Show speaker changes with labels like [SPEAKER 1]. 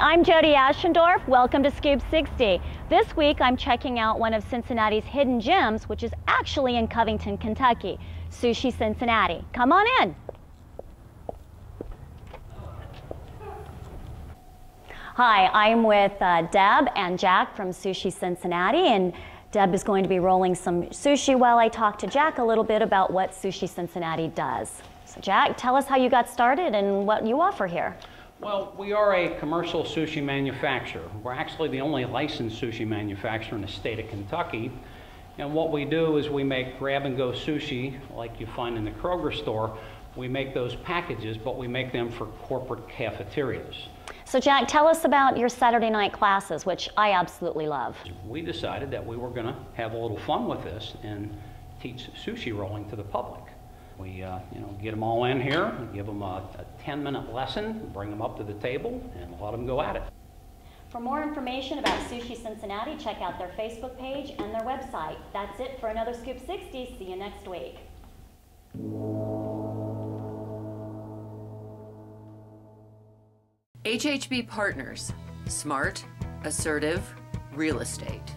[SPEAKER 1] I'm Jody Ashendorf. Welcome to Scoop 60. This week I'm checking out one of Cincinnati's hidden gems, which is actually in Covington, Kentucky. Sushi Cincinnati. Come on in. Hi, I'm with uh, Deb and Jack from Sushi Cincinnati, and Deb is going to be rolling some sushi while I talk to Jack a little bit about what Sushi Cincinnati does. So, Jack, tell us how you got started and what you offer here.
[SPEAKER 2] Well, we are a commercial sushi manufacturer. We're actually the only licensed sushi manufacturer in the state of Kentucky. And what we do is we make grab and go sushi like you find in the Kroger store. We make those packages, but we make them for corporate cafeterias.
[SPEAKER 1] So, Jack, tell us about your Saturday night classes, which I absolutely love.
[SPEAKER 2] We decided that we were going to have a little fun with this and teach sushi rolling to the public. We, uh, you know, get them all in here, give them a, a 10-minute lesson, bring them up to the table, and let them go at it.
[SPEAKER 1] For more information about Sushi Cincinnati, check out their Facebook page and their website. That's it for another Scoop 60. See you next week.
[SPEAKER 3] HHB Partners, smart, assertive, real estate.